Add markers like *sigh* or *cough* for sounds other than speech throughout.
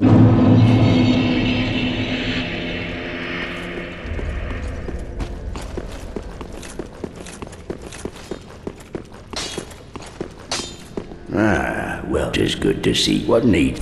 Ah, well, 'tis good to see, wasn't he?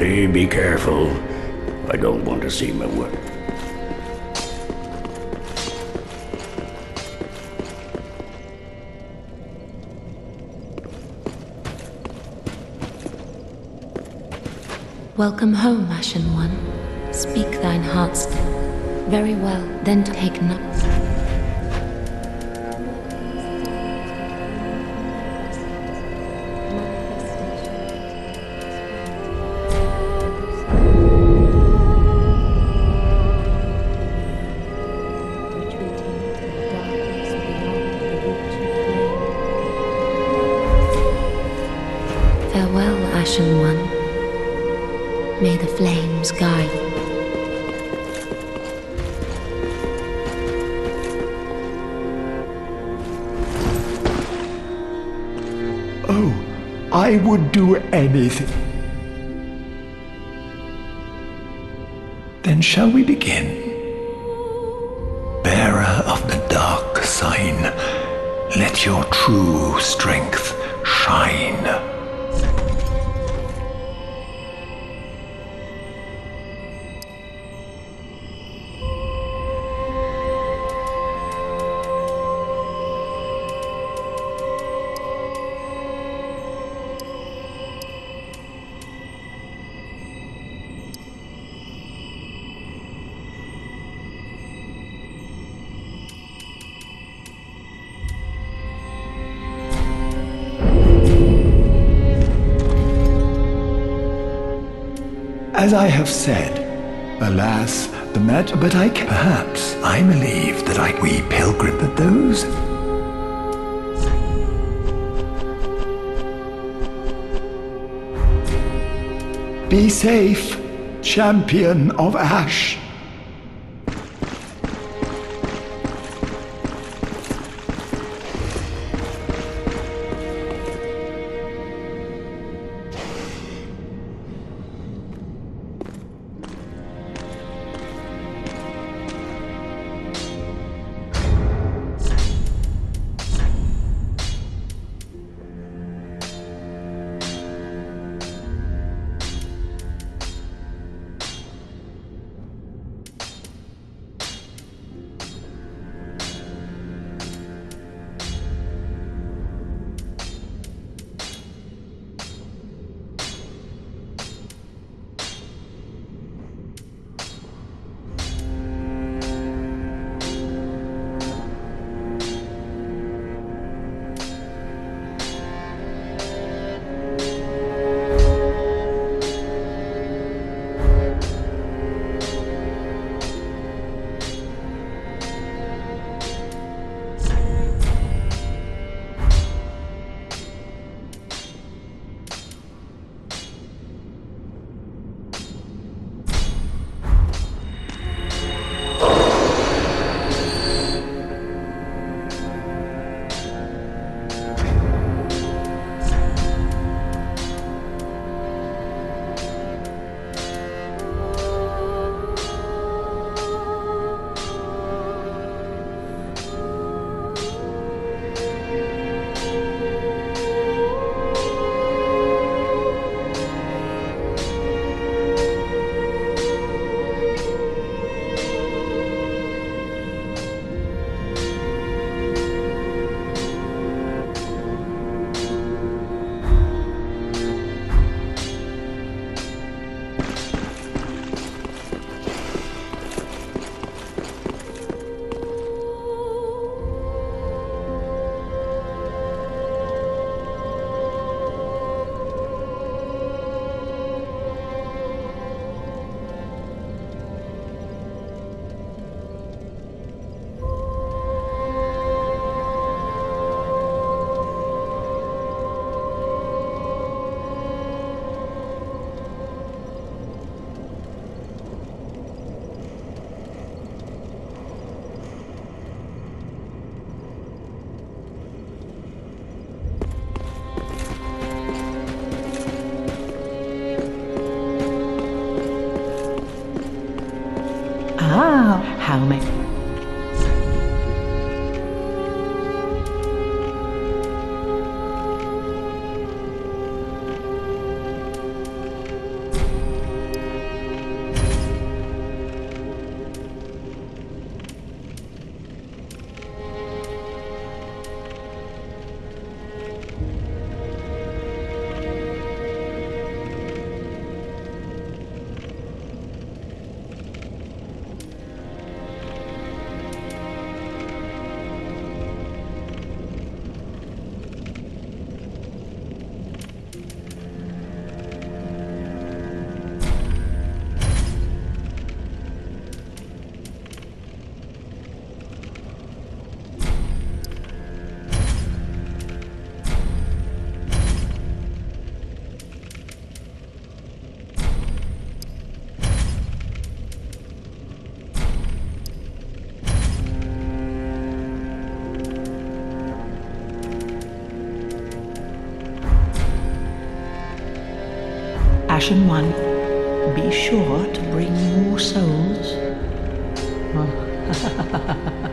Prithee, be careful. I don't want to see my work. Welcome home, Ashen One. Speak thine heart's. Very well, then take not. Flames guide. Oh, I would do anything. Then shall we begin? Bearer of the dark sign, let your true strength shine. As I have said, alas, the matter, but I can, perhaps I believe that I we pilgrim at those. Be safe, champion of Ash. 还有 Ashen One, be sure to bring more souls. *laughs*